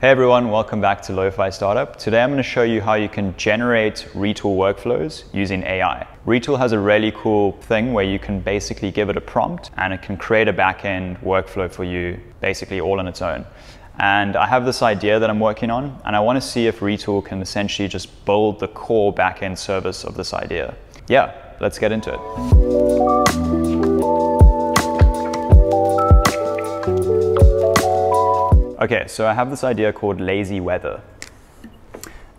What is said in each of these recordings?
Hey everyone, welcome back to Lo-Fi Startup. Today I'm going to show you how you can generate retool workflows using AI. Retool has a really cool thing where you can basically give it a prompt and it can create a backend workflow for you basically all on its own. And I have this idea that I'm working on and I want to see if Retool can essentially just build the core backend service of this idea. Yeah, let's get into it. Okay, so I have this idea called lazy weather.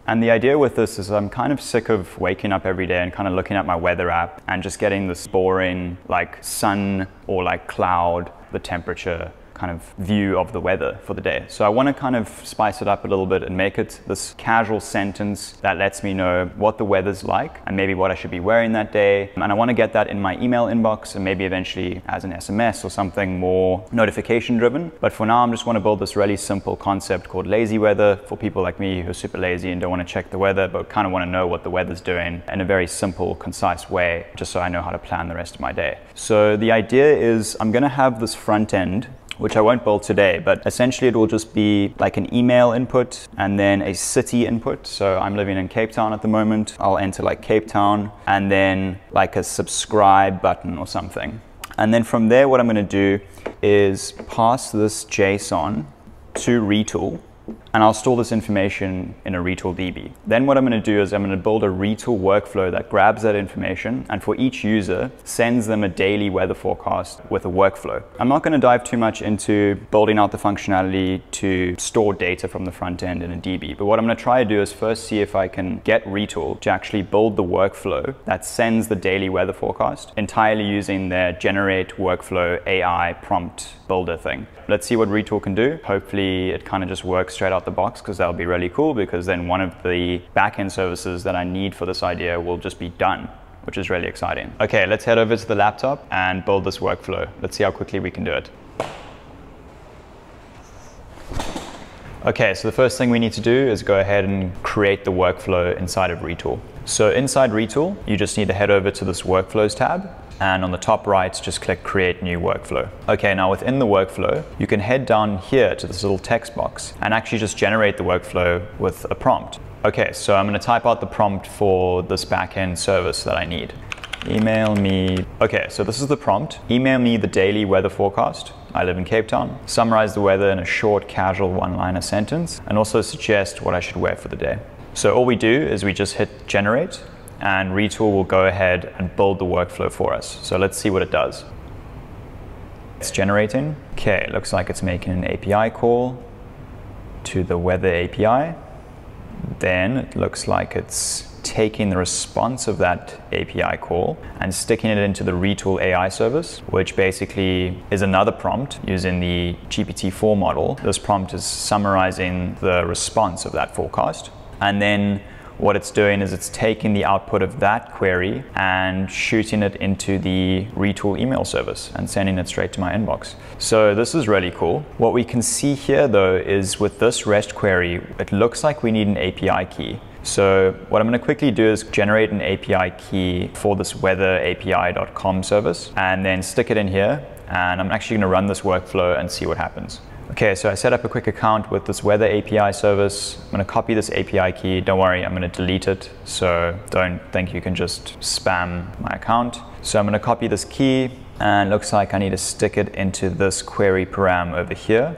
And the idea with this is I'm kind of sick of waking up every day and kind of looking at my weather app and just getting this boring like sun or like cloud, the temperature, kind of view of the weather for the day. So I want to kind of spice it up a little bit and make it this casual sentence that lets me know what the weather's like and maybe what I should be wearing that day. And I want to get that in my email inbox and maybe eventually as an SMS or something more notification driven. But for now, I'm just want to build this really simple concept called lazy weather for people like me who are super lazy and don't want to check the weather, but kind of want to know what the weather's doing in a very simple, concise way, just so I know how to plan the rest of my day. So the idea is I'm going to have this front end which I won't build today, but essentially it will just be like an email input and then a city input. So I'm living in Cape Town at the moment. I'll enter like Cape Town and then like a subscribe button or something. And then from there, what I'm going to do is pass this JSON to Retool and I'll store this information in a Retool DB. Then what I'm going to do is I'm going to build a Retool workflow that grabs that information and for each user sends them a daily weather forecast with a workflow. I'm not going to dive too much into building out the functionality to store data from the front end in a DB, but what I'm going to try to do is first see if I can get Retool to actually build the workflow that sends the daily weather forecast entirely using their generate workflow AI prompt builder thing. Let's see what Retool can do. Hopefully it kind of just works straight out the box because that would be really cool because then one of the backend services that I need for this idea will just be done which is really exciting. Okay, let's head over to the laptop and build this workflow. Let's see how quickly we can do it. Okay, so the first thing we need to do is go ahead and create the workflow inside of Retool. So inside Retool, you just need to head over to this Workflows tab and on the top right, just click Create New Workflow. Okay, now within the workflow, you can head down here to this little text box and actually just generate the workflow with a prompt. Okay, so I'm gonna type out the prompt for this backend service that I need. Email me, okay, so this is the prompt. Email me the daily weather forecast. I live in Cape Town. Summarize the weather in a short, casual one-liner sentence, and also suggest what I should wear for the day. So all we do is we just hit generate, and Retool will go ahead and build the workflow for us. So let's see what it does. It's generating. Okay, it looks like it's making an API call to the weather API. Then it looks like it's taking the response of that API call and sticking it into the Retool AI service, which basically is another prompt using the GPT-4 model. This prompt is summarizing the response of that forecast. And then what it's doing is it's taking the output of that query and shooting it into the Retool email service and sending it straight to my inbox. So this is really cool. What we can see here though is with this REST query, it looks like we need an API key. So what I'm going to quickly do is generate an API key for this weatherapi.com service and then stick it in here. And I'm actually going to run this workflow and see what happens. Okay, so I set up a quick account with this weather API service. I'm gonna copy this API key. Don't worry, I'm gonna delete it. So don't think you can just spam my account. So I'm gonna copy this key and looks like I need to stick it into this query param over here.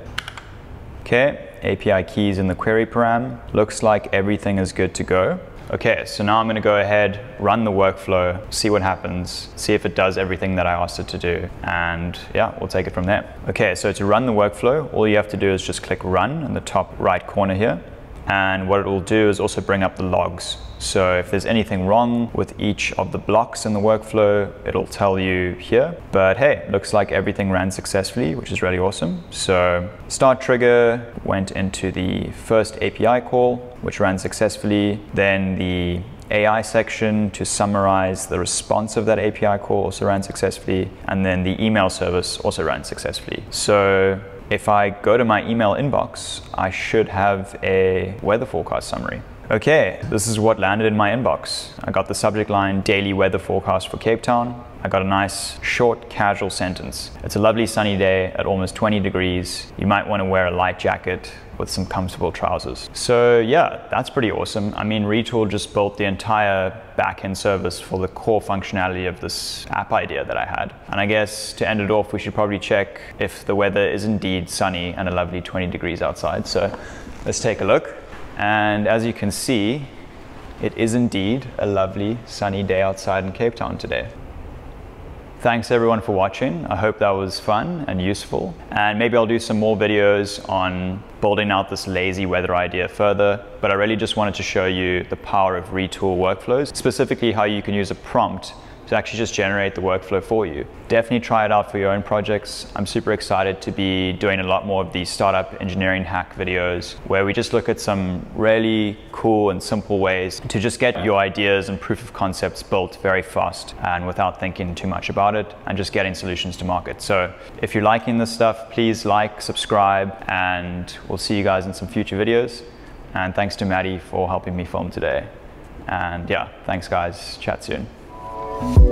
Okay, API keys in the query param. Looks like everything is good to go. Okay, so now I'm gonna go ahead, run the workflow, see what happens, see if it does everything that I asked it to do, and yeah, we'll take it from there. Okay, so to run the workflow, all you have to do is just click run in the top right corner here. And what it will do is also bring up the logs. So if there's anything wrong with each of the blocks in the workflow, it'll tell you here. But hey, looks like everything ran successfully, which is really awesome. So start trigger went into the first API call, which ran successfully. Then the AI section to summarize the response of that API call also ran successfully. And then the email service also ran successfully. So if I go to my email inbox, I should have a weather forecast summary. Okay, this is what landed in my inbox. I got the subject line daily weather forecast for Cape Town. I got a nice short casual sentence. It's a lovely sunny day at almost 20 degrees. You might want to wear a light jacket with some comfortable trousers. So yeah, that's pretty awesome. I mean, Retool just built the entire backend service for the core functionality of this app idea that I had. And I guess to end it off, we should probably check if the weather is indeed sunny and a lovely 20 degrees outside. So let's take a look. And as you can see, it is indeed a lovely sunny day outside in Cape Town today. Thanks everyone for watching. I hope that was fun and useful. And maybe I'll do some more videos on building out this lazy weather idea further, but I really just wanted to show you the power of retool workflows, specifically how you can use a prompt to actually just generate the workflow for you. Definitely try it out for your own projects. I'm super excited to be doing a lot more of these startup engineering hack videos where we just look at some really cool and simple ways to just get your ideas and proof of concepts built very fast and without thinking too much about it and just getting solutions to market. So if you're liking this stuff, please like, subscribe, and we'll see you guys in some future videos. And thanks to Maddie for helping me film today. And yeah, thanks guys. Chat soon. Música